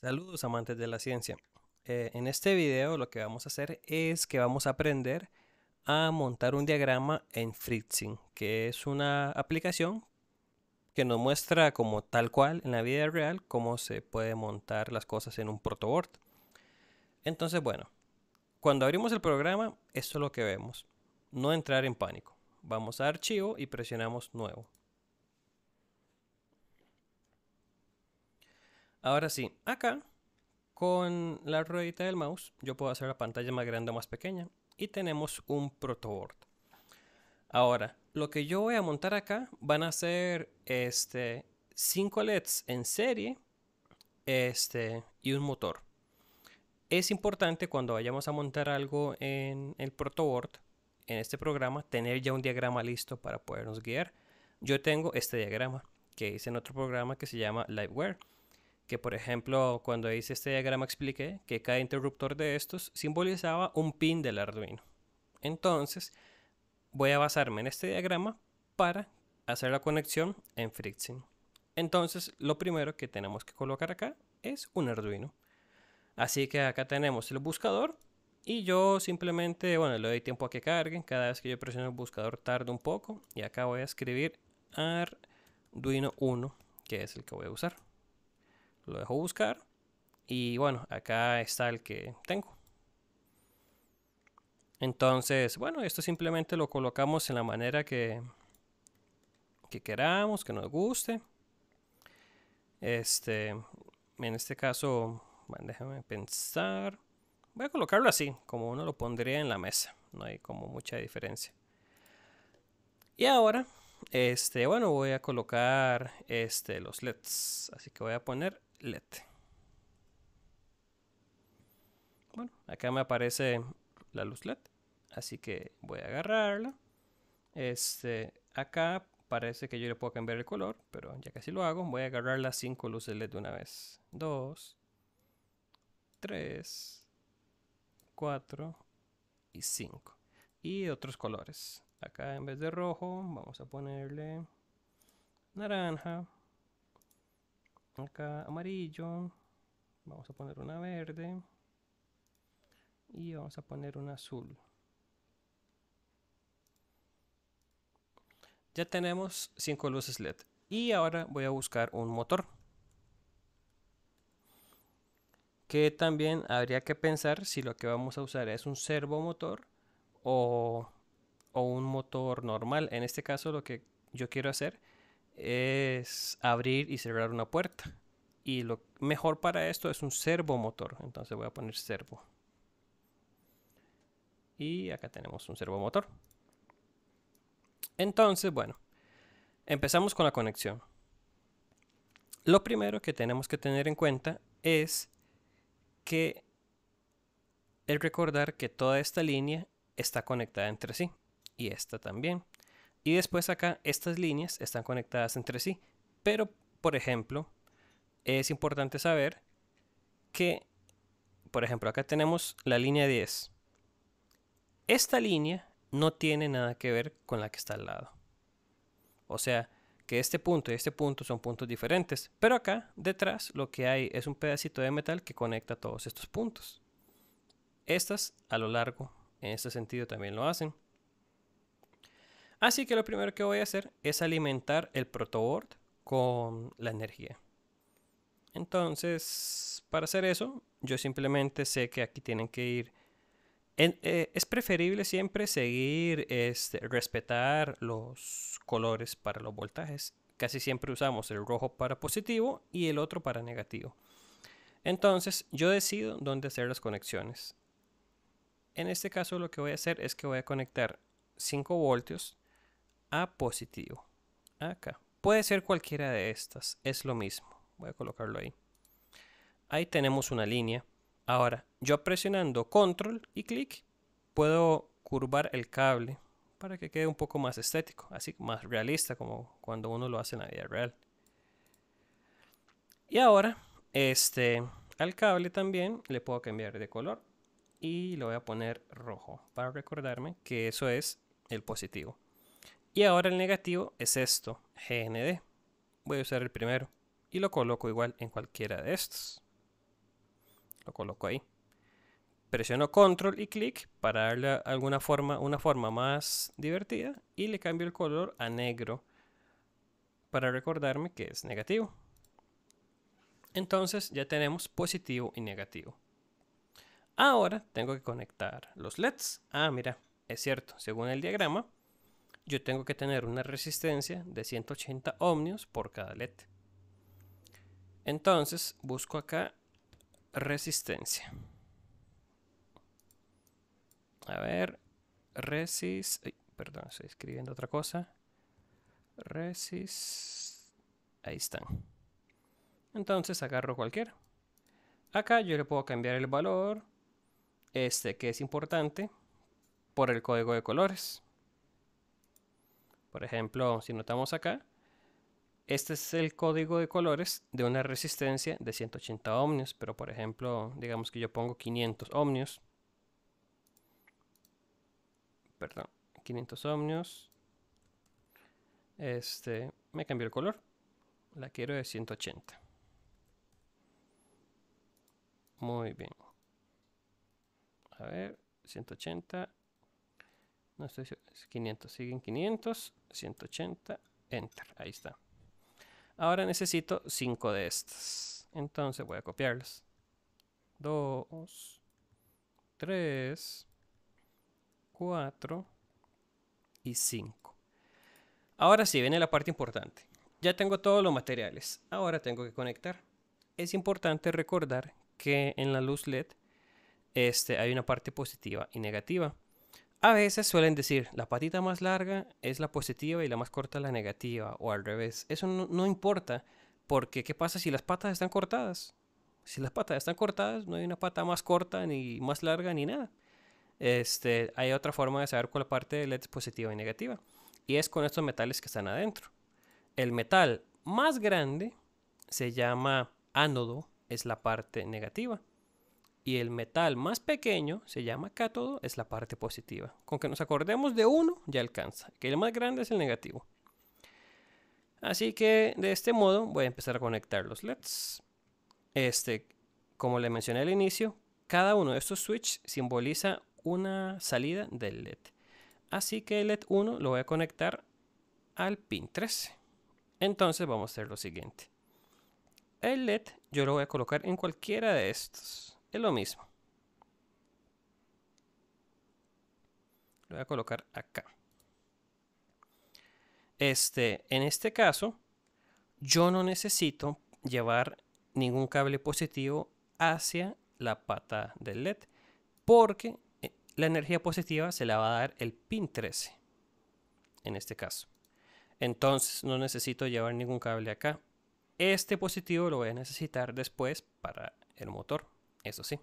Saludos amantes de la ciencia. Eh, en este video lo que vamos a hacer es que vamos a aprender a montar un diagrama en Fritzing, que es una aplicación que nos muestra como tal cual en la vida real cómo se puede montar las cosas en un protoboard. Entonces, bueno, cuando abrimos el programa, esto es lo que vemos. No entrar en pánico. Vamos a archivo y presionamos nuevo. Ahora sí, acá con la ruedita del mouse yo puedo hacer la pantalla más grande o más pequeña y tenemos un protoboard. Ahora, lo que yo voy a montar acá van a ser este 5 LEDs en serie este, y un motor. Es importante cuando vayamos a montar algo en el protoboard, en este programa, tener ya un diagrama listo para podernos guiar. Yo tengo este diagrama que hice en otro programa que se llama Liveware que por ejemplo cuando hice este diagrama expliqué que cada interruptor de estos simbolizaba un pin del Arduino. Entonces voy a basarme en este diagrama para hacer la conexión en Fritzing. Entonces lo primero que tenemos que colocar acá es un Arduino. Así que acá tenemos el buscador y yo simplemente, bueno, le doy tiempo a que cargue. Cada vez que yo presiono el buscador tarda un poco y acá voy a escribir Arduino 1, que es el que voy a usar lo dejo buscar y bueno, acá está el que tengo. Entonces, bueno, esto simplemente lo colocamos en la manera que, que queramos, que nos guste. Este, en este caso, bueno, déjame pensar. Voy a colocarlo así, como uno lo pondría en la mesa. No hay como mucha diferencia. Y ahora, este, bueno, voy a colocar este, los LEDs. Así que voy a poner LED. Bueno, acá me aparece la luz LED. Así que voy a agarrarla. Este, acá parece que yo le puedo cambiar el color, pero ya casi lo hago, voy a agarrar las 5 luces LED de una vez. 2, 3, 4 y 5. Y otros colores. Acá en vez de rojo, vamos a ponerle naranja, amarillo. Vamos a poner una verde. Y vamos a poner una azul. Ya tenemos cinco luces led. Y ahora voy a buscar un motor que también habría que pensar si lo que vamos a usar es un servomotor o, o un motor normal. En este caso lo que yo quiero hacer es abrir y cerrar una puerta. Y lo mejor para esto es un servomotor. Entonces voy a poner servo. Y acá tenemos un servomotor. Entonces, bueno, empezamos con la conexión. Lo primero que tenemos que tener en cuenta es que el recordar que toda esta línea está conectada entre sí y esta también. Y después acá estas líneas están conectadas entre sí. Pero, por ejemplo, es importante saber que, por ejemplo, acá tenemos la línea 10. Esta línea no tiene nada que ver con la que está al lado. O sea, que este punto y este punto son puntos diferentes. Pero acá, detrás, lo que hay es un pedacito de metal que conecta todos estos puntos. Estas, a lo largo, en este sentido también lo hacen. Así que lo primero que voy a hacer es alimentar el protoboard con la energía. Entonces, para hacer eso, yo simplemente sé que aquí tienen que ir... Eh, es preferible siempre seguir, este, respetar los colores para los voltajes. Casi siempre usamos el rojo para positivo y el otro para negativo. Entonces, yo decido dónde hacer las conexiones. En este caso, lo que voy a hacer es que voy a conectar 5 voltios a positivo. Acá. Puede ser cualquiera de estas. Es lo mismo. Voy a colocarlo ahí. Ahí tenemos una línea. Ahora, yo presionando control y clic, puedo curvar el cable para que quede un poco más estético, así más realista como cuando uno lo hace en la vida real. Y ahora, este, al cable también le puedo cambiar de color y lo voy a poner rojo para recordarme que eso es el positivo. Y ahora el negativo es esto, GND. Voy a usar el primero y lo coloco igual en cualquiera de estos. lo coloco ahí. Presiono control y clic para darle alguna forma, una forma más divertida y le cambio el color a negro para recordarme que es negativo. Entonces ya tenemos positivo y negativo. Ahora tengo que conectar los LEDs. Ah, mira, es cierto, según el diagrama, yo tengo que tener una resistencia de 180 ohmios por cada LED. Entonces busco acá resistencia. A ver, resist, perdón, estoy escribiendo otra cosa. Resist, ahí están. Entonces agarro cualquiera. Acá yo le puedo cambiar el valor, este que es importante, por el código de colores. Por ejemplo, si notamos acá, este es el código de colores de una resistencia de 180 ohmios, pero por ejemplo, digamos que yo pongo 500 ohmios. Perdón, 500 ohmios. Este, me cambió el color. La quiero de 180. Muy bien. A ver, 180. No estoy 500. Siguen 500. 180. Enter. Ahí está. Ahora necesito 5 de estas. Entonces voy a copiarlas. 2, 3, 4 y 5. Ahora sí, viene la parte importante. Ya tengo todos los materiales. Ahora tengo que conectar. Es importante recordar que en la luz LED este, hay una parte positiva y negativa. A veces suelen decir, la patita más larga es la positiva y la más corta la negativa, o al revés. Eso no, importa, porque ¿qué pasa si las patas están cortadas? Si las patas están cortadas, no hay una pata más corta, ni más larga, ni nada. Este, hay otra forma de saber cuál parte LED es positiva y negativa. Y es con estos metales que están adentro. El metal más grande se llama ánodo, es la parte negativa y el metal más pequeño se llama cátodo, es la parte positiva. Con que nos acordemos de uno ya alcanza, que el más grande es el negativo. Así que de este modo voy a empezar a conectar los LEDs. Este, como le mencioné al inicio, cada uno de estos switches simboliza una salida del LED. Así que el LED 1 lo voy a conectar al pin 13. Entonces vamos a hacer lo siguiente. El LED yo lo voy a colocar en cualquiera de estos. Es lo mismo. Lo voy a colocar acá. Este, en este caso, yo no necesito llevar ningún cable positivo hacia la pata del LED porque eh, la energía positiva se la va a dar el pin 13 en este caso. Entonces no necesito llevar ningún cable acá. Este positivo lo voy a necesitar después para el motor eso sí.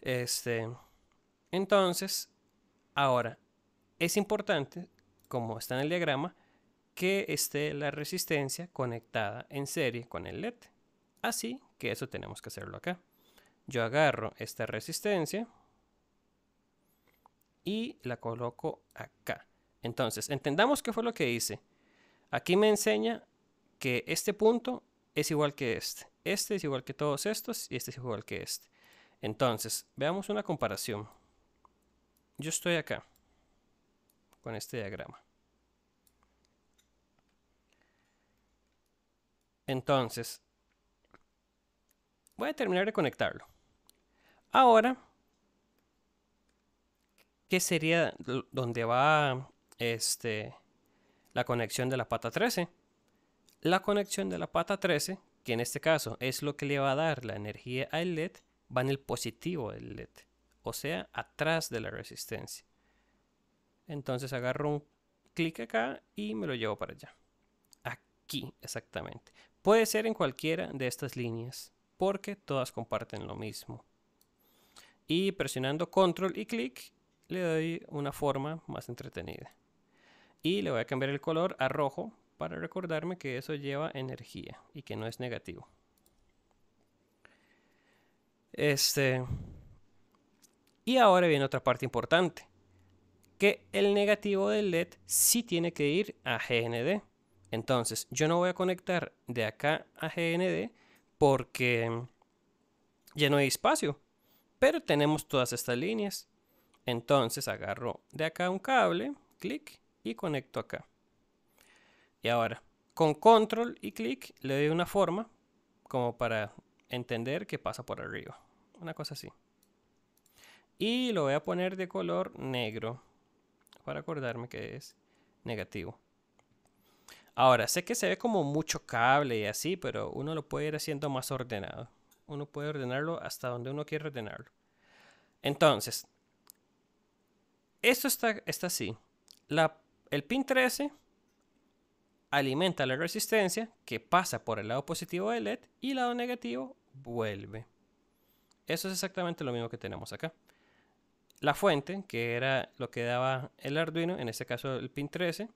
Este, entonces, ahora, es importante, como está en el diagrama, que esté la resistencia conectada en serie con el LED. Así que eso tenemos que hacerlo acá. Yo agarro esta resistencia y la coloco acá. Entonces, entendamos qué fue lo que hice. Aquí me enseña que este punto es igual que este. Este es igual que todos estos y este es igual que este. Entonces, veamos una comparación. Yo estoy acá con este diagrama. Entonces, voy a terminar de conectarlo. Ahora, ¿qué sería donde va este, la conexión de la pata 13? La conexión de la pata 13 que en este caso es lo que le va a dar la energía al LED, va en el positivo del LED, o sea, atrás de la resistencia. Entonces agarro un clic acá y me lo llevo para allá. Aquí, exactamente. Puede ser en cualquiera de estas líneas, porque todas comparten lo mismo. Y presionando control y clic, le doy una forma más entretenida. Y le voy a cambiar el color a rojo para recordarme que eso lleva energía y que no es negativo. Este. Y ahora viene otra parte importante. Que el negativo del LED sí tiene que ir a GND. Entonces, yo no voy a conectar de acá a GND porque lleno de espacio. Pero tenemos todas estas líneas. Entonces agarro de acá un cable, clic y conecto acá. Y ahora, con control y clic le doy una forma como para entender que pasa por arriba. Una cosa así. Y lo voy a poner de color negro para acordarme que es negativo. Ahora, sé que se ve como mucho cable y así, pero uno lo puede ir haciendo más ordenado. Uno puede ordenarlo hasta donde uno quiere ordenarlo. Entonces, esto está, está así. La, el pin 13 alimenta la resistencia que pasa por el lado positivo del LED y el lado negativo vuelve. Eso es exactamente lo mismo que tenemos acá. La fuente, que era lo que daba el Arduino, en este caso el pin 13,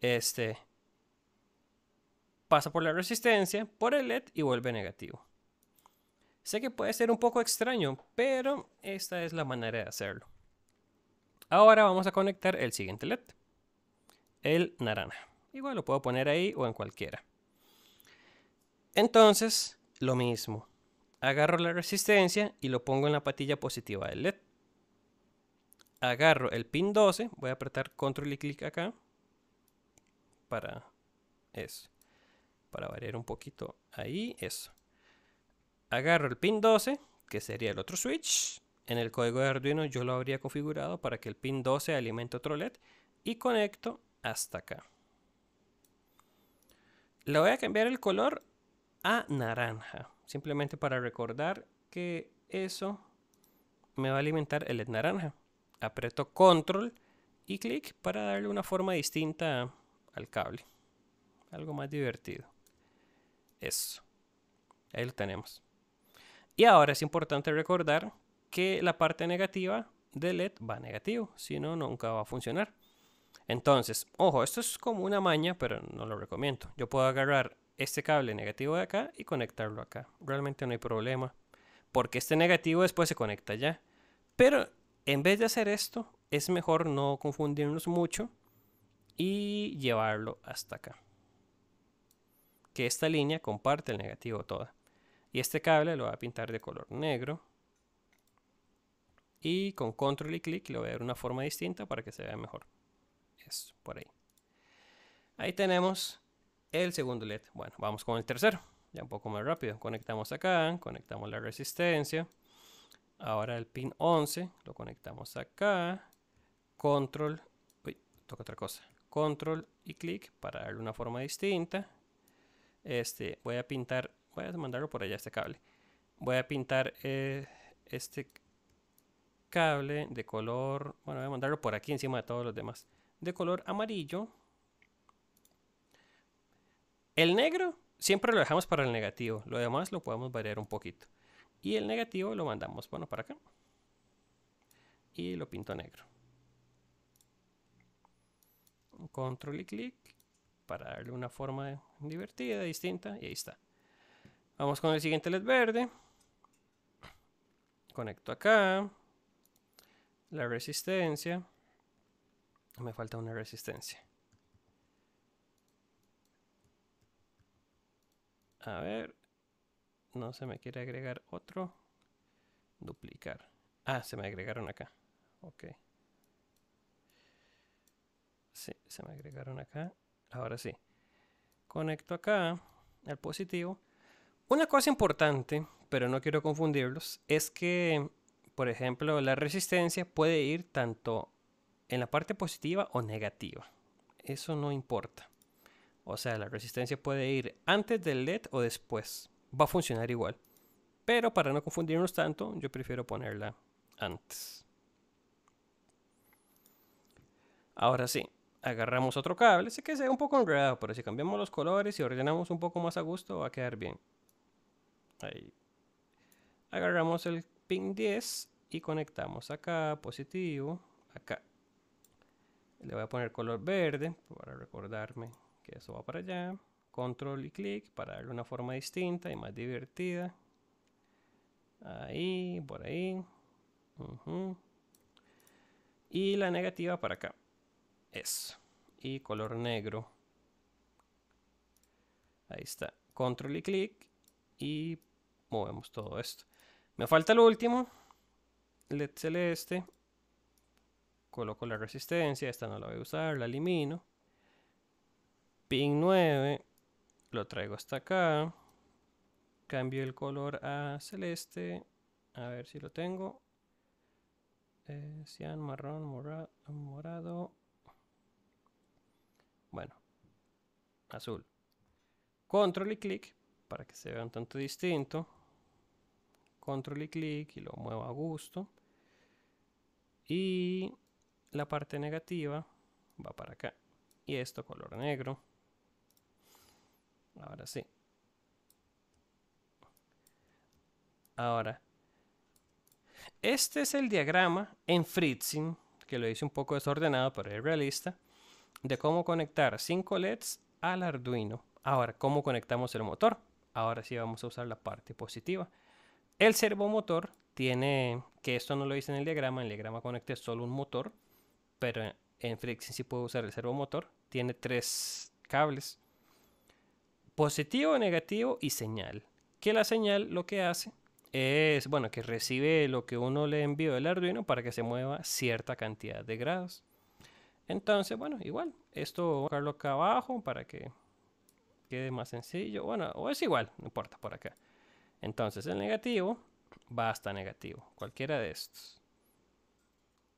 este, pasa por la resistencia, por el LED y vuelve negativo. Sé que puede ser un poco extraño, pero esta es la manera de hacerlo. Ahora vamos a conectar el siguiente LED, el naranja. Igual lo puedo poner ahí o en cualquiera. Entonces, lo mismo. Agarro la resistencia y lo pongo en la patilla positiva del LED. Agarro el pin 12, voy a apretar control y clic acá para eso. Para variar un poquito ahí, eso. Agarro el pin 12, que sería el otro switch. En el código de Arduino yo lo habría configurado para que el pin 12 alimente otro LED y conecto hasta acá. Le voy a cambiar el color a naranja. Simplemente para recordar que eso me va a alimentar el LED naranja. Aprieto control y clic para darle una forma distinta al cable. Algo más divertido. Eso. Ahí lo tenemos. Y ahora es importante recordar que la parte negativa del LED va negativo. Si no, nunca va a funcionar. Entonces, ojo, esto es como una maña, pero no lo recomiendo. Yo puedo agarrar este cable negativo de acá y conectarlo acá. Realmente no hay problema. Porque este negativo después se conecta ya. Pero en vez de hacer esto, es mejor no confundirnos mucho y llevarlo hasta acá. Que esta línea comparte el negativo toda. Y este cable lo voy a pintar de color negro. Y con control y clic le voy a dar una forma distinta para que se vea mejor por ahí. Ahí tenemos el segundo LED. Bueno, vamos con el tercero. Ya un poco más rápido. Conectamos acá, conectamos la resistencia. Ahora el pin 11 lo conectamos acá. Control, uy, toca otra cosa. Control y clic para darle una forma distinta. Este, voy a pintar, voy a mandarlo por allá este cable. Voy a pintar eh, este cable de color, bueno, voy a mandarlo por aquí encima de todos los demás de color amarillo. El negro siempre lo dejamos para el negativo. Lo demás lo podemos variar un poquito. Y el negativo lo mandamos, bueno, para acá. Y lo pinto negro. Control y clic para darle una forma divertida, distinta. Y ahí está. Vamos con el siguiente LED verde. Conecto acá. La resistencia. Me falta una resistencia. A ver. No se me quiere agregar otro. Duplicar. Ah, se me agregaron acá. Ok. Sí, se me agregaron acá. Ahora sí. Conecto acá al positivo. Una cosa importante, pero no quiero confundirlos, es que, por ejemplo, la resistencia puede ir tanto en la parte positiva o negativa. Eso no importa. O sea, la resistencia puede ir antes del LED o después. Va a funcionar igual. Pero para no confundirnos tanto, yo prefiero ponerla antes. Ahora sí, agarramos otro cable. Sé que se ve un poco enredado, pero si cambiamos los colores y ordenamos un poco más a gusto, va a quedar bien. Ahí. Agarramos el pin 10 y conectamos acá, positivo, acá. Le voy a poner color verde para recordarme que eso va para allá. Control y clic para darle una forma distinta y más divertida. Ahí, por ahí. Y la negativa para acá. Eso. Y color negro. Ahí está. Control y clic. Y movemos todo esto. Me falta el último. LED celeste. Coloco la resistencia. Esta no la voy a usar. La elimino. Pin 9. Lo traigo hasta acá. Cambio el color a celeste. A ver si lo tengo. Eh, cian, marrón, morado. Bueno. Azul. Control y clic para que se vea un tanto distinto. Control y clic y lo muevo a gusto. Y la parte negativa va para acá. Y esto color negro. Ahora sí. Ahora, este es el diagrama en Fritzing, que lo hice un poco desordenado, pero es realista, de cómo conectar 5 LEDs al Arduino. Ahora, ¿cómo conectamos el motor? Ahora sí vamos a usar la parte positiva. El servomotor tiene, que esto no lo hice en el diagrama, en el diagrama conecté solo un motor, pero en Fritzing sí puedo usar el servomotor. Tiene tres cables, positivo, negativo y señal. Que la señal lo que hace es, bueno, que recibe lo que uno le envió del Arduino para que se mueva cierta cantidad de grados. Entonces, bueno, igual, esto voy a colocarlo acá abajo para que quede más sencillo. Bueno, o es igual, no importa, por acá. Entonces, el negativo va hasta negativo, cualquiera de estos.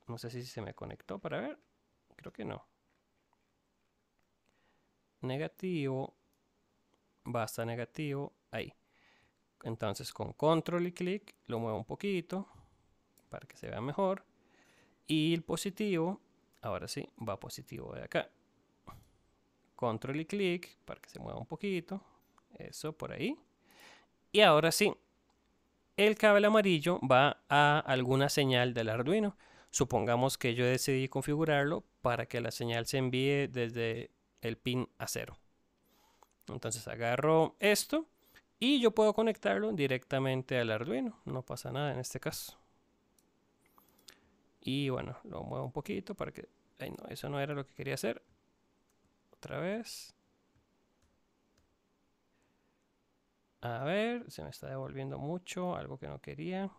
No sé si se me conectó para ver. Creo que no. Negativo va hasta negativo ahí. Entonces con control y clic lo muevo un poquito para que se vea mejor. Y el positivo, ahora sí, va positivo de acá. Control y clic para que se mueva un poquito. Eso por ahí. Y ahora sí, el cable amarillo va a alguna señal del Arduino. Supongamos que yo decidí configurarlo para que la señal se envíe desde el pin a cero. Entonces agarro esto y yo puedo conectarlo directamente al Arduino. No pasa nada en este caso. Y bueno, lo muevo un poquito para que... Ay, no, eso no era lo que quería hacer. Otra vez. A ver, se me está devolviendo mucho, algo que no quería.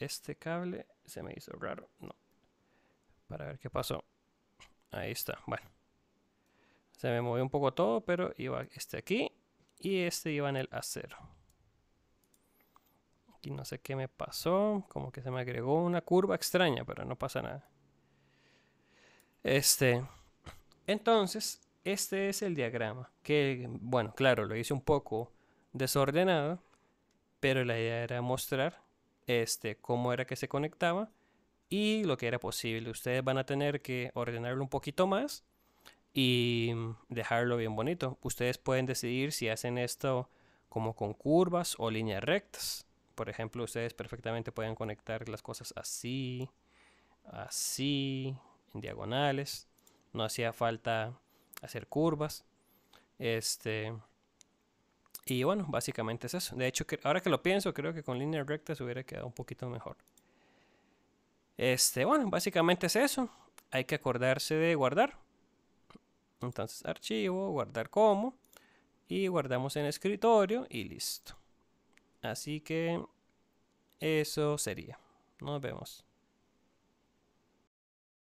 Este cable se me hizo raro. No. Para ver qué pasó. Ahí está. Bueno. Se me movió un poco todo, pero iba este aquí y este iba en el acero. Aquí no sé qué me pasó, como que se me agregó una curva extraña, pero no pasa nada. Este, entonces, este es el diagrama, que bueno, claro, lo hice un poco desordenado, pero la idea era mostrar este cómo era que se conectaba y lo que era posible. Ustedes van a tener que ordenarlo un poquito más y dejarlo bien bonito. Ustedes pueden decidir si hacen esto como con curvas o líneas rectas. Por ejemplo, ustedes perfectamente pueden conectar las cosas así, así, en diagonales. No hacía falta hacer curvas. Este. Y bueno, básicamente es eso. De hecho, ahora que lo pienso, creo que con líneas rectas hubiera quedado un poquito mejor. Este, bueno, básicamente es eso. Hay que acordarse de guardar. Entonces archivo, guardar como y guardamos en escritorio y listo. Así que eso sería. Nos vemos.